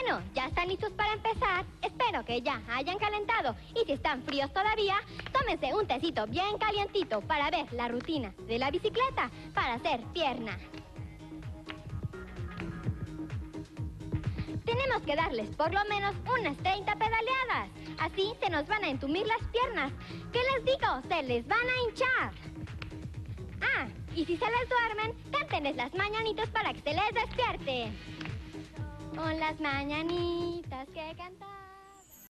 Bueno, ya están listos para empezar. Espero que ya hayan calentado. Y si están fríos todavía, tómense un tecito bien calientito para ver la rutina de la bicicleta para hacer pierna. Tenemos que darles por lo menos unas 30 pedaleadas. Así se nos van a entumir las piernas. ¿Qué les digo? Se les van a hinchar. Ah, y si se les duermen, cántenles las mañanitas para que se les despierte. Con las mañanitas.